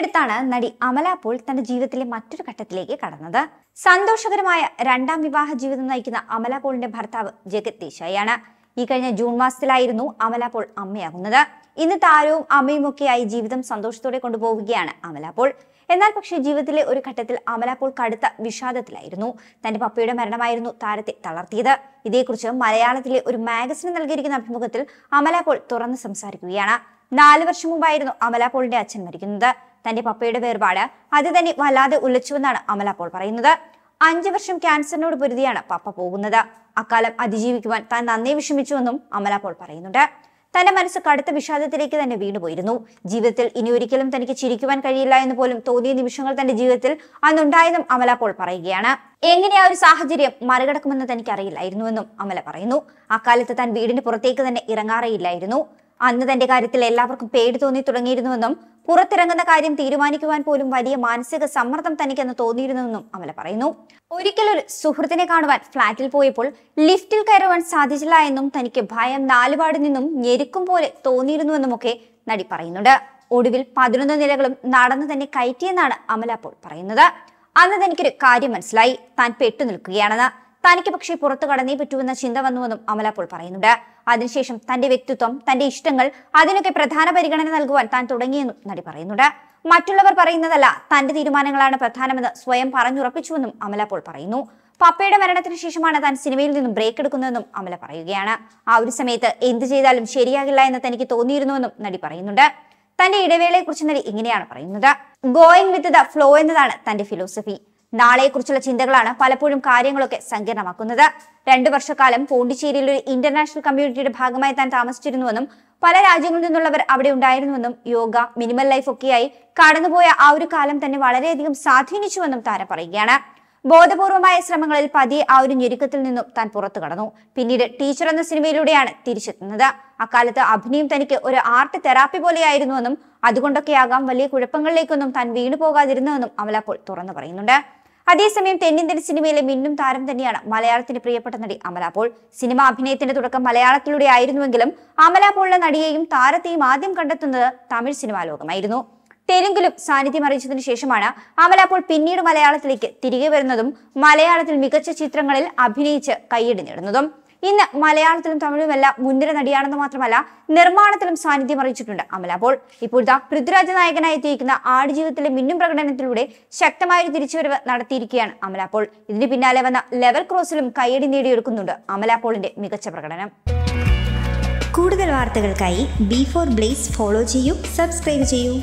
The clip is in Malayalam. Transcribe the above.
തിരഞ്ഞെടുത്താണ് നടി അമല പോൾ തന്റെ ജീവിതത്തിലെ മറ്റൊരു ഘട്ടത്തിലേക്ക് കടന്നത്. സന്തോഷകരമായ രണ്ടാം വിവാഹ ജീവിതം നയിക്കുന്ന അമല പോളിന്റെ ഭർത്താവ് ജഗത് ദേശായിയാണ്. ഈ കഴിഞ്ഞ ജൂൺ മാസത്തിലായിരുന്നു അമല പോൾ അമ്മയാകുന്നത്. ഇന്ന് താരവും അമ്മയും ഒക്കെയായി ജീവിതം സന്തോഷത്തോടെ കൊണ്ടുപോവുകയാണ് അമല പോൾ. എന്നാൽ പക്ഷേ ജീവിതത്തിലെ ഒരു ഘട്ടത്തിൽ അമല പോൾ കടുത്ത വിഷാദത്തിലായിരുന്നു. തന്റെ പപ്പയുടെ മരണമായിരുന്നു താരത്തെ തളർത്തിയത്. ഇതേക്കുറിച്ച് മലയാളത്തിലെ ഒരു മാഗസിന് നൽകിയിരിക്കുന്ന അഭിമുഖത്തിൽ അമല പോൾ തുറന്ന് സംസാരിക്കുകയാണ്. നാല് വർഷം മുമ്പായിരുന്നു അമല പോളിന്റെ അച്ഛൻ മരിക്കുന്നത്. തന്റെ പപ്പയുടെ വേർപാട് അത് തന്നെ വല്ലാതെ ഉലച്ചുവെന്നാണ് അമല പോൾ പറയുന്നത്. അഞ്ചു വർഷം ക്യാൻസറിനോട് പൊരുതിയാണ് പപ്പ പോകുന്നത്. അക്കാലം അതിജീവിക്കുവാൻ താൻ നന്നേ വിഷമിച്ചുവെന്നും അമല പോൾ പറയുന്നുണ്ട്. തന്റെ മനസ്സ് കടുത്ത വിഷാദത്തിലേക്ക് തന്നെ വീണുപോയിരുന്നു. ജീവിതത്തിൽ ഇനി ഒരിക്കലും തനിക്ക് ചിരിക്കുവാൻ കഴിയില്ല എന്ന് പോലും തോന്നിയ നിമിഷങ്ങൾ തന്റെ ജീവിതത്തിൽ അന്നുണ്ടായെന്നും അമല പോൾ പറയുകയാണ്. എങ്ങനെയാ ഒരു സാഹചര്യം മറികടക്കുമെന്ന് തനിക്ക് അറിയില്ലായിരുന്നുവെന്നും അമല പറയുന്നു. അക്കാലത്ത് താൻ വീടിന് പുറത്തേക്ക് തന്നെ ഇറങ്ങാറേയില്ലായിരുന്നു. അന്ന് തന്റെ കാര്യത്തിൽ എല്ലാവർക്കും പേടി തോന്നി തുടങ്ങിയിരുന്നുവെന്നും പുറത്തിറങ്ങുന്ന കാര്യം തീരുമാനിക്കുവാൻ പോലും വലിയ മാനസിക സമ്മർദ്ദം തനിക്കെന്ന് തോന്നിയിരുന്നുവെന്നും അമല പറയുന്നു. ഒരിക്കലൊരു സുഹൃത്തിനെ കാണുവാൻ ഫ്ളാറ്റിൽ പോയപ്പോൾ ലിഫ്റ്റിൽ കയറുവാൻ സാധിച്ചില്ല എന്നും തനിക്ക് ഭയം നാലുപാട് നിന്നും ഞെരുക്കും പോലെ തോന്നിയിരുന്നുവെന്നുമൊക്കെ നടി പറയുന്നുണ്ട്. ഒടുവിൽ പതിനൊന്ന് നിലകളും നടന്നു തന്നെ കയറ്റിയെന്നാണ് അമല അപ്പോൾ പറയുന്നത്. അന്ന് തനിക്കൊരു കാര്യം മനസ്സിലായി. താൻ പെട്ടു നിൽക്കുകയാണെന്ന്. തനിക്ക് പക്ഷേ പുറത്തു കടന്നേ പറ്റുമെന്ന ചിന്ത വന്നുവെന്നും അമല അപ്പോൾ പറയുന്നുണ്ട്. അതിനുശേഷം തന്റെ വ്യക്തിത്വം തന്റെ ഇഷ്ടങ്ങൾ അതിനൊക്കെ പ്രധാന പരിഗണന നൽകുവാൻ താൻ തുടങ്ങിയെന്നും നടി പറയുന്നുണ്ട്. മറ്റുള്ളവർ പറയുന്നതല്ല തന്റെ തീരുമാനങ്ങളാണ് പ്രധാനമെന്ന് സ്വയം പറഞ്ഞുറപ്പിച്ചുവെന്നും അമല പോൾ പറയുന്നു. പപ്പയുടെ മരണത്തിന് ശേഷമാണ് താൻ സിനിമയിൽ നിന്നും ബ്രേക്ക് എടുക്കുന്നതെന്നും അമല പറയുകയാണ്. ആ ഒരു സമയത്ത് എന്ത് ചെയ്താലും ശരിയാകില്ല എന്ന് തനിക്ക് തോന്നിയിരുന്നുവെന്നും നടി പറയുന്നുണ്ട്. തന്റെ ഇടവേളയെക്കുറിച്ച് നടി ഇങ്ങനെയാണ് പറയുന്നത്. ഗോയിങ് വിത്ത് ദ ഫ്ലോ എന്നതാണ് തന്റെ ഫിലോസഫി നാളെയെക്കുറിച്ചുള്ള ചിന്തകളാണ് പലപ്പോഴും കാര്യങ്ങളൊക്കെ സങ്കീർണമാക്കുന്നത്. രണ്ടു വർഷക്കാലം പോണ്ടിച്ചേരിയിൽ ഒരു ഇന്റർനാഷണൽ കമ്മ്യൂണിറ്റിയുടെ ഭാഗമായി താൻ താമസിച്ചിരുന്നുവെന്നും പല രാജ്യങ്ങളിൽ നിന്നുള്ളവർ അവിടെ ഉണ്ടായിരുന്നുവെന്നും യോഗ മിനിമൽ ലൈഫ് ഒക്കെയായി കടന്നുപോയ ആ ഒരു കാലം തന്നെ വളരെയധികം സ്വാധീനിച്ചുവെന്നും താരം പറയുകയാണ്. ബോധപൂർവമായ ശ്രമങ്ങളിൽ പതിയെ ആ ഒരു ഞെരുക്കത്തിൽ നിന്നും താൻ പുറത്തു കടന്നു. പിന്നീട് ടീച്ചർ എന്ന സിനിമയിലൂടെയാണ് തിരിച്ചെത്തുന്നത്. അക്കാലത്ത് അഭിനയം തനിക്ക് ഒരു ആർട്ട് തെറാപ്പി പോലെയായിരുന്നുവെന്നും അതുകൊണ്ടൊക്കെയാകാം വലിയ കുഴപ്പങ്ങളിലേക്കൊന്നും താൻ വീണു പോകാതിരുന്നുവെന്നും അമല അപ്പോൾ തുറന്നു പറയുന്നുണ്ട്. അതേസമയം തെന്നിന്ത്യൻ സിനിമയിലെ മിന്നും താരം തന്നെയാണ് മലയാളത്തിന്റെ പ്രിയപ്പെട്ട നടി അമല. പോൾ സിനിമ അഭിനയത്തിന്റെ തുടക്കം മലയാളത്തിലൂടെ ആയിരുന്നുവെങ്കിലും അമല പോളിലെ നടിയെയും താരത്തെയും ആദ്യം കണ്ടെത്തുന്നത് തമിഴ് സിനിമാ ലോകമായിരുന്നു. തെലുങ്കിലും സാന്നിധ്യം അറിയിച്ചതിനു ശേഷമാണ് അമല പിന്നീട് മലയാളത്തിലേക്ക് തിരികെ വരുന്നതും മലയാളത്തിൽ മികച്ച ചിത്രങ്ങളിൽ അഭിനയിച്ച് കയ്യടി നേടുന്നതും. ഇന്ന് മലയാളത്തിലും തമിഴിലുമെല്ലാം മുൻനിര നടിയാണെന്ന് മാത്രമല്ല നിർമ്മാണത്തിലും സാന്നിധ്യം അറിയിച്ചിട്ടുണ്ട് അമല. അപ്പോൾ ഇപ്പോഴത്തെ പൃഥ്വിരാജ നായകനായി എത്തിയിരിക്കുന്ന ആടുജീവിതത്തിലെ മിന്നും പ്രകടനത്തിലൂടെ ശക്തമായൊരു തിരിച്ചുവരവ് നടത്തിയിരിക്കുകയാണ് അമല. അപ്പോൾ ഇതിന് പിന്നാലെ വന്ന ലെവൽ ക്രോസിലും കയ്യടി നേടിയെടുക്കുന്നുണ്ട് അമല പോളിന്റെ മികച്ച പ്രകടനം. കൂടുതൽ വാർത്തകൾക്കായി ബി ഫോർ ബ്ലേസ് ഫോളോ ചെയ്യൂ സബ്സ്ക്രൈബ് ചെയ്യൂ.